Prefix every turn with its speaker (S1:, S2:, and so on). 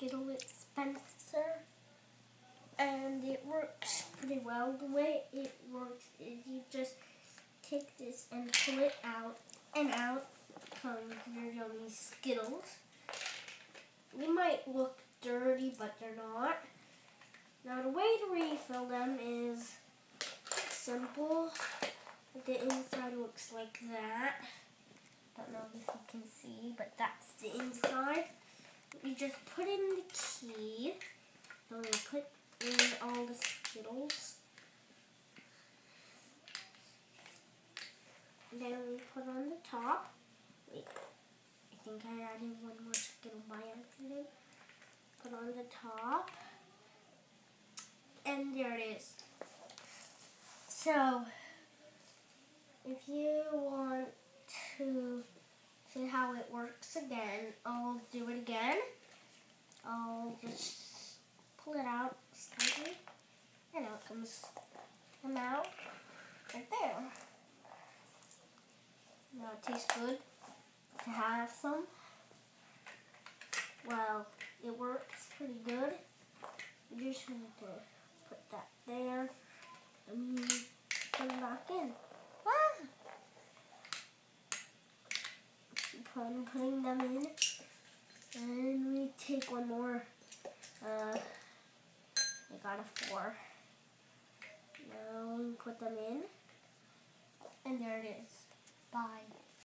S1: Skittle dispenser. And it works pretty well. The way it works is you just take this and pull it out and out comes your yummy Skittles. They might look dirty, but they're not. Now the way to refill them is simple. The inside looks like that. I Don't know if you can see, but that's the inside. You just put in the key. Then we put in all the Skittles. Then we put on the top. Wait, I think I added one more Skittle by accident. Put on the top. And there it is. So, if you want to see how it works again, I'll do it again. Pull it out slightly, and out comes them out right there. Now it tastes good to have some. Well, it works pretty good. You just need to put that there and put it back in. Ah! Putting, putting them in. And we take one more. Got a four. Now we put them in. And there it is. Bye.